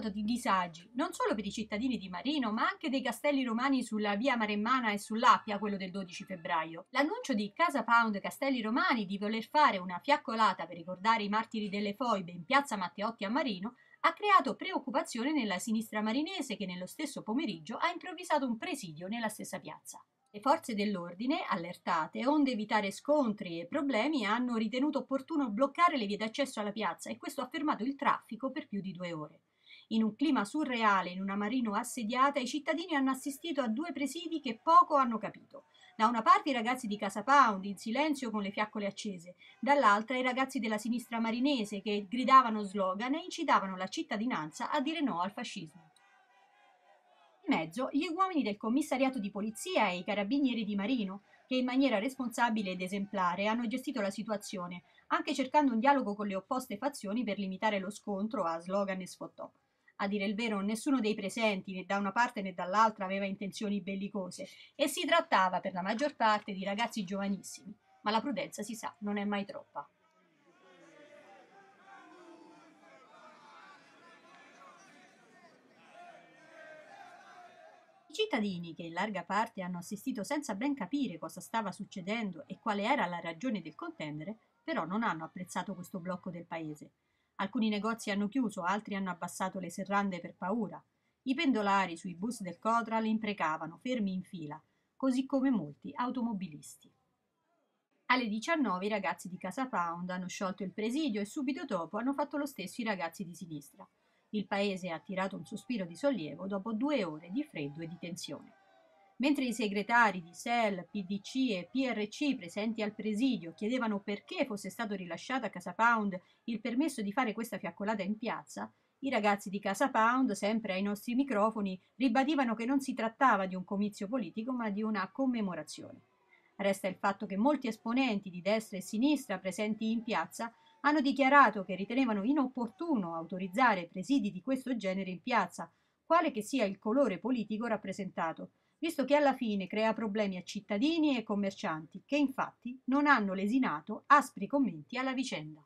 periodo di disagi, non solo per i cittadini di Marino, ma anche dei castelli romani sulla via Maremmana e sull'Appia, quello del 12 febbraio. L'annuncio di Casa Pound Castelli Romani di voler fare una fiaccolata per ricordare i martiri delle foibe in piazza Matteotti a Marino ha creato preoccupazione nella sinistra marinese che nello stesso pomeriggio ha improvvisato un presidio nella stessa piazza. Le forze dell'ordine, allertate, onde evitare scontri e problemi, hanno ritenuto opportuno bloccare le vie d'accesso alla piazza e questo ha fermato il traffico per più di due ore. In un clima surreale, in una Marino assediata, i cittadini hanno assistito a due presidi che poco hanno capito. Da una parte i ragazzi di Casa Pound, in silenzio con le fiaccole accese, dall'altra i ragazzi della sinistra marinese che gridavano slogan e incitavano la cittadinanza a dire no al fascismo mezzo gli uomini del commissariato di polizia e i carabinieri di Marino, che in maniera responsabile ed esemplare hanno gestito la situazione, anche cercando un dialogo con le opposte fazioni per limitare lo scontro a slogan e sfottò. A dire il vero, nessuno dei presenti, né da una parte né dall'altra, aveva intenzioni bellicose, e si trattava per la maggior parte di ragazzi giovanissimi, ma la prudenza, si sa, non è mai troppa. I cittadini, che in larga parte hanno assistito senza ben capire cosa stava succedendo e quale era la ragione del contendere, però non hanno apprezzato questo blocco del paese. Alcuni negozi hanno chiuso, altri hanno abbassato le serrande per paura. I pendolari sui bus del Cotral imprecavano, fermi in fila, così come molti automobilisti. Alle 19 i ragazzi di Casa Pound hanno sciolto il presidio e subito dopo hanno fatto lo stesso i ragazzi di sinistra. Il paese ha tirato un sospiro di sollievo dopo due ore di freddo e di tensione. Mentre i segretari di SEL, PDC e PRC presenti al presidio chiedevano perché fosse stato rilasciato a Casa Pound il permesso di fare questa fiaccolata in piazza, i ragazzi di Casa Pound, sempre ai nostri microfoni, ribadivano che non si trattava di un comizio politico ma di una commemorazione. Resta il fatto che molti esponenti di destra e sinistra presenti in piazza hanno dichiarato che ritenevano inopportuno autorizzare presidi di questo genere in piazza, quale che sia il colore politico rappresentato, visto che alla fine crea problemi a cittadini e commercianti, che infatti non hanno lesinato aspri commenti alla vicenda.